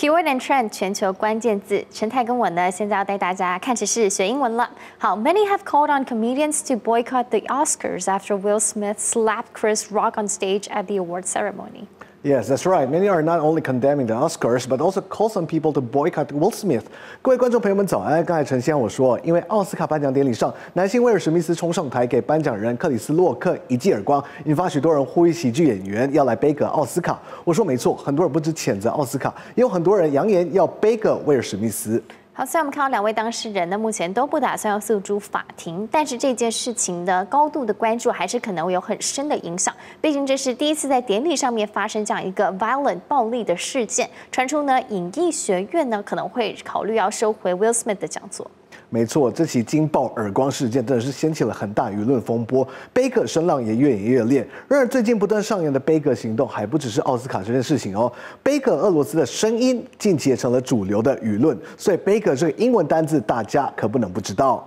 Keyword and trend 全球关键字，陈泰跟我呢，现在要带大家看时事学英文了。好，Many have called on comedians to boycott the Oscars after Will Smith slapped Chris Rock on stage at the award ceremony. Yes, that's right. Many are not only condemning the Oscars, but also call some people to boycott Will Smith. 各位观众朋友们早安！刚才陈先我说，因为奥斯卡颁奖典礼上，男星威尔史密斯冲上台给颁奖人克里斯洛克一记耳光，引发许多人呼吁喜剧演员要来背个奥斯卡。我说没错，很多人不止谴责奥斯卡，也有很多人扬言要背个威尔史密斯。好，虽然我们看到两位当事人呢，目前都不打算要诉诸法庭，但是这件事情的高度的关注还是可能会有很深的影响。毕竟这是第一次在典礼上面发生这样一个 violent 暴力的事件，传出呢，影艺学院呢可能会考虑要收回 Will Smith 的讲座。没错，这起惊爆耳光事件真的是掀起了很大舆论风波，贝克声浪也越演越烈。然而，最近不断上演的贝克行动还不只是奥斯卡这件事情哦，贝克俄罗斯的声音近期也成了主流的舆论，所以贝克这个英文单字大家可不能不知道。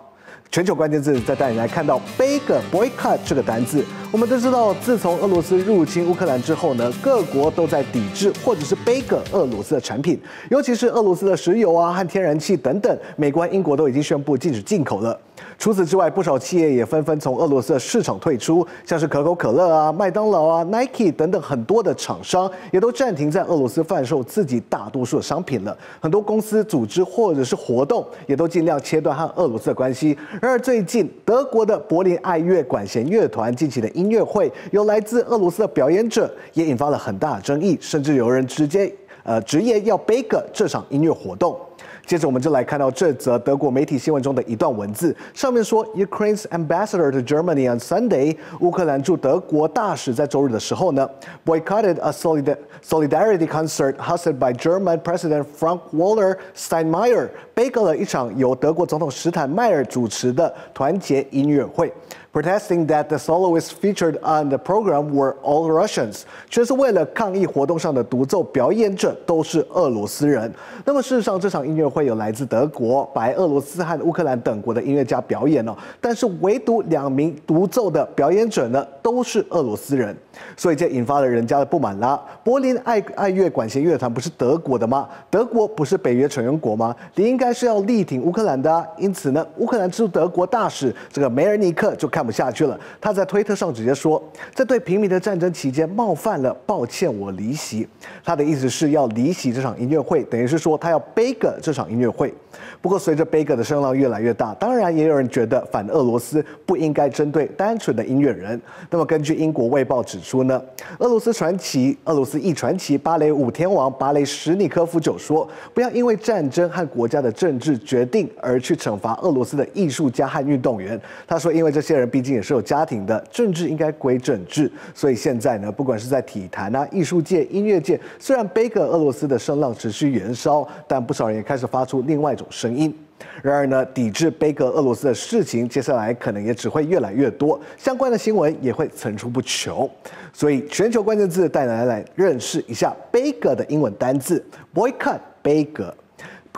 全球关键字再带你来看到 “beg boycott” 这个单字。我们都知道，自从俄罗斯入侵乌克兰之后呢，各国都在抵制或者是 beg 俄罗斯的产品，尤其是俄罗斯的石油啊和天然气等等，美国、英国都已经宣布禁止进口了。除此之外，不少企业也纷纷从俄罗斯的市场退出，像是可口可乐啊、麦当劳啊、Nike 等等很多的厂商也都暂停在俄罗斯贩售自己大多数的商品了。很多公司、组织或者是活动也都尽量切断和俄罗斯的关系。然而，最近德国的柏林爱乐管弦乐团进行的音乐会，由来自俄罗斯的表演者，也引发了很大的争议，甚至有人直接呃直言要背个这场音乐活动。接着，我们就来看到这则德国媒体新闻中的一段文字，上面说，Ukraine's ambassador to Germany on Sunday，乌克兰驻德国大使在周日的时候呢，boycotted a solidarity concert hosted by German President Frank-Walter Steinmeier， 背个了一场由德国总统史坦迈尔主持的团结音乐会。protesting that the soloists featured on the program were all Russians，全是为了抗议活动上的独奏表演者都是俄罗斯人。那么事实上，这场音乐会有来自德国、白俄罗斯和乌克兰等国的音乐家表演哦，但是唯独两名独奏的表演者呢都是俄罗斯人，所以这引发了人家的不满啦。柏林爱爱乐管弦乐团不是德国的吗？德国不是北约成员国吗？你应该是要力挺乌克兰的。因此呢，乌克兰驻德国大使这个梅尔尼克就看。不下去了，他在推特上直接说，在对平民的战争期间冒犯了，抱歉，我离席。他的意思是要离席这场音乐会，等于是说他要背个这场音乐会。不过随着背个的声浪越来越大，当然也有人觉得反俄罗斯不应该针对单纯的音乐人。那么根据英国卫报指出呢，俄罗斯传奇、俄罗斯艺传奇芭蕾舞天王芭蕾什尼科夫就说，不要因为战争和国家的政治决定而去惩罚俄罗斯的艺术家和运动员。他说，因为这些人。毕竟也是有家庭的，政治应该归政治，所以现在呢，不管是在体坛啊、艺术界、音乐界，虽然贝克俄罗斯的声浪持续燃烧，但不少人也开始发出另外一种声音。然而呢，抵制贝克俄罗斯的事情，接下来可能也只会越来越多，相关的新闻也会层出不穷。所以全球关键字带来来认识一下贝克的英文单字：boycott，贝克。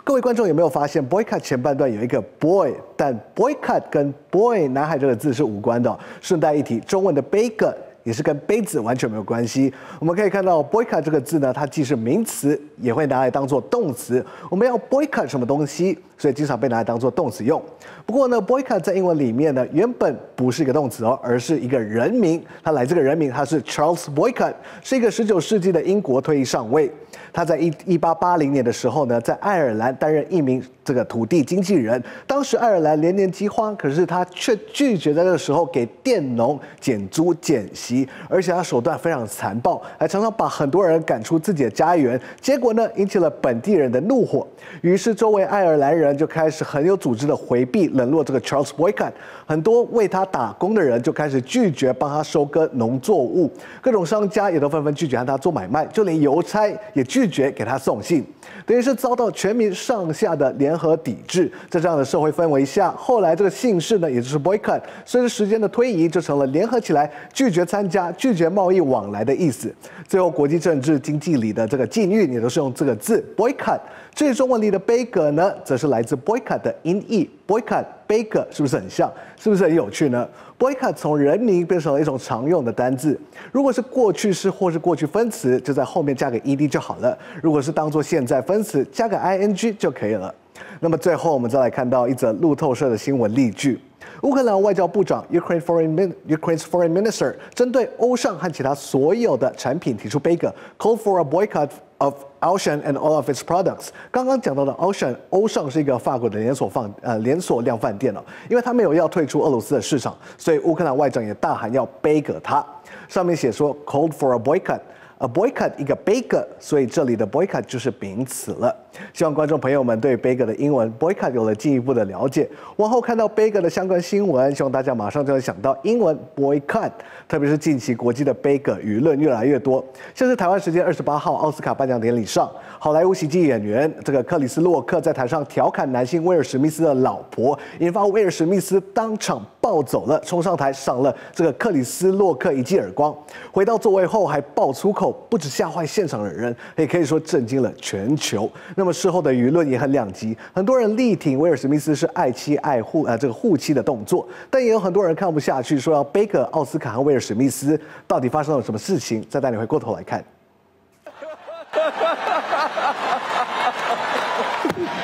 各位观众有没有发现，boycott 前半段有一个 boy，但 boycott 跟 boy 男孩这个字是无关的。顺带一提，中文的 baker 也是跟杯子完全没有关系。我们可以看到 boycott 这个字呢，它既是名词，也会拿来当做动词。我们要 boycott 什么东西，所以经常被拿来当做动词用。不过呢，boycott 在英文里面呢，原本不是一个动词哦，而是一个人名。它来自个人名，他是 Charles Boycott，是一个十九世纪的英国退役上尉。他在一一八八零年的时候呢，在爱尔兰担任一名这个土地经纪人。当时爱尔兰连年饥荒，可是他却拒绝在这个时候给佃农减租减息，而且他手段非常残暴，还常常把很多人赶出自己的家园。结果呢，引起了本地人的怒火。于是周围爱尔兰人就开始很有组织的回避、冷落这个 Charles Boycott。很多为他打工的人就开始拒绝帮他收割农作物，各种商家也都纷纷拒绝和他做买卖，就连邮差也。拒绝给他送信，等于是遭到全民上下的联合抵制。在这样的社会氛围下，后来这个姓氏呢，也就是 boycott，随着时间的推移，就成了联合起来拒绝参加、拒绝贸易往来的意思。最后，国际政治经济里的这个禁运也都是用这个字 boycott。至于中文里的悲歌呢，则是来自 boycott 的音译 boycott，Baker 是不是很像？是不是很有趣呢？Boycott 从人名变成了一种常用的单字。如果是过去式或是过去分词，就在后面加个 ed 就好了。如果是当做现在分词，加个 ing 就可以了。那么最后我们再来看到一则路透社的新闻例句。乌克兰外交部长 Ukraine Foreign Min Ukraine's Foreign Minister 针对欧尚和其他所有的产品提出 Baker，called for a boycott of Auchan and all of its products。刚刚讲到的 Auchan 欧尚是一个法国的连锁饭呃连锁量饭店了，因为他没有要退出俄罗斯的市场，所以乌克兰外长也大喊要 Baker 它。上面写说 called for a boycott。A boycott 一个 baker，所以这里的 boycott 就是名词了。希望观众朋友们对 BAGA 的英文 boycott 有了进一步的了解。往后看到 BAGA 的相关新闻，希望大家马上就能想到英文 boycott。特别是近期国际的 baker 舆论越来越多，像是台湾时间二十八号奥斯卡颁奖典礼上，好莱坞喜剧演员这个克里斯洛克在台上调侃男性威尔史密斯的老婆，引发威尔史密斯当场暴走了，冲上台赏了这个克里斯洛克一记耳光。回到座位后还爆粗口。不止吓坏现场的人，也可以说震惊了全球。那么事后的舆论也很两极，很多人力挺威尔史密斯是爱妻爱护呃这个护妻的动作，但也有很多人看不下去，说要背个奥斯卡和威尔史密斯到底发生了什么事情？再带你回过头来看。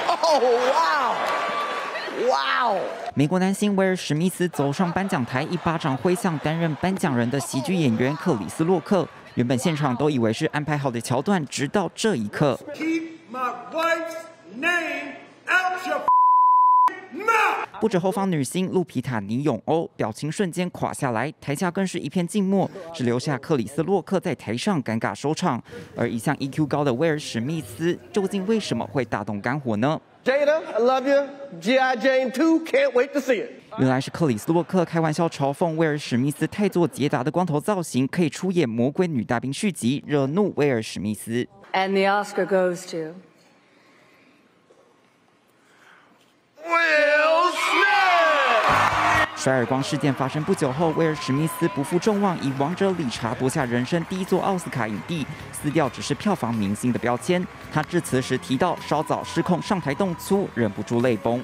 哦，哇，哇哦！美国男星威尔史密斯走上颁奖台，一巴掌挥向担任颁奖人的喜剧演员克里斯洛克。原本现场都以为是安排好的桥段，直到这一刻。不止后方女星露皮塔尼永欧表情瞬间垮下来，台下更是一片静默，只留下克里斯洛克在台上尴尬收场。而一向 EQ 高的威尔史密斯，究竟为什么会大动肝火呢？Jada, I love you. G.I. Jane 2, can't wait to see it. 原来是克里斯洛克开玩笑嘲讽威尔史密斯太做捷达的光头造型，可以出演《魔鬼女大兵》续集，惹怒威尔史密斯。And the Oscar goes to. Will Smith. 甩耳光事件发生不久后，威尔史密斯不负众望，以王者理查夺下人生第一座奥斯卡影帝，撕掉只是票房明星的标签。他致辞时提到，稍早失控上台动粗，忍不住泪崩。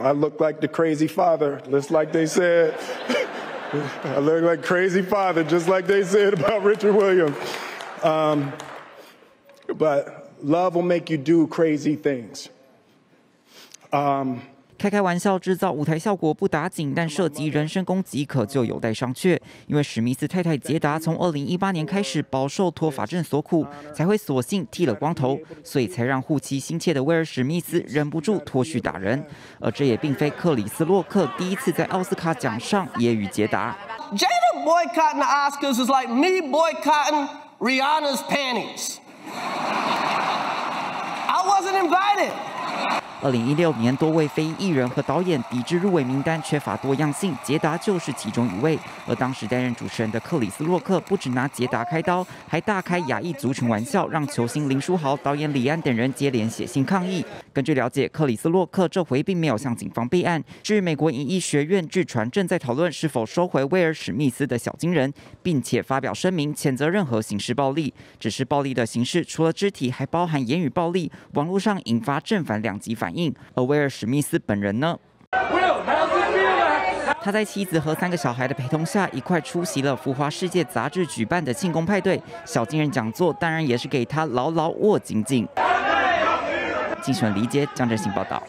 I look like the crazy father, just like they said. I look like crazy father, just like they said about Richard Williams. Um, but love will make you do crazy things. Um, 开开玩笑，制造舞台效果不打紧，但涉及人身攻击可就有待商榷。因为史密斯太太杰达从二零一八年开始饱受脱发症所苦，才会索性剃了光头，所以才让护妻心切的威尔史密斯忍不住脱序打人。而这也并非克里斯洛克第一次在奥斯卡奖上揶揄杰达。Jada boycotting the Oscars is like me boycotting Rihanna's panties. I wasn't invited. 二零一六年，多位非裔艺人和导演抵制入围名单，缺乏多样性。捷达就是其中一位。而当时担任主持人的克里斯洛克，不止拿捷达开刀，还大开亚裔族群玩笑，让球星林书豪、导演李安等人接连写信抗议。根据了解，克里斯洛克这回并没有向警方备案。至于美国影艺学院，据传正在讨论是否收回威尔史密斯的小金人，并且发表声明谴责任何刑事暴力。只是暴力的形式，除了肢体，还包含言语暴力。网络上引发正反两极。反应，而威尔史密斯本人呢？他在妻子和三个小孩的陪同下，一块出席了《浮华世界》杂志举办的庆功派对。小金人讲座当然也是给他牢牢握紧紧。竞选理解江振兴报道。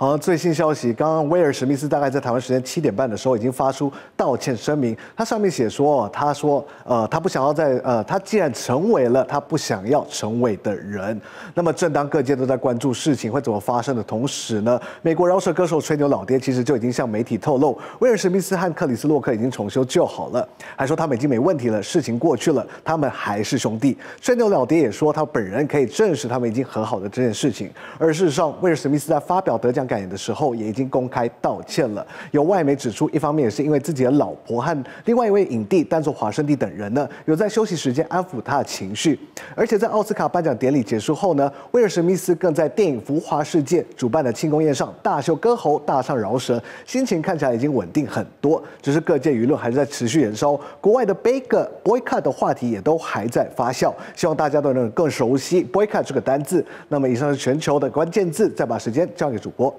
好，最新消息，刚刚威尔史密斯大概在台湾时间七点半的时候已经发出道歉声明。他上面写说，他说，呃，他不想要在，呃，他既然成为了他不想要成为的人，那么正当各界都在关注事情会怎么发生的同时呢，美国饶舌歌手吹牛老爹其实就已经向媒体透露，威尔史密斯和克里斯洛克已经重修旧好了，还说他们已经没问题了，事情过去了，他们还是兄弟。吹牛老爹也说，他本人可以证实他们已经和好的这件事情。而事实上，威尔史密斯在发表得奖。感言的时候也已经公开道歉了。有外媒指出，一方面也是因为自己的老婆和另外一位影帝丹佐华盛顿等人呢，有在休息时间安抚他的情绪。而且在奥斯卡颁奖典礼结束后呢，威尔史密斯更在电影《浮华世界》主办的庆功宴上大秀歌喉、大唱饶舌，心情看起来已经稳定很多。只是各界舆论还是在持续燃烧，国外的 Baker boycott 的话题也都还在发酵。希望大家都能更熟悉 boycott 这个单字。那么以上是全球的关键字，再把时间交给主播。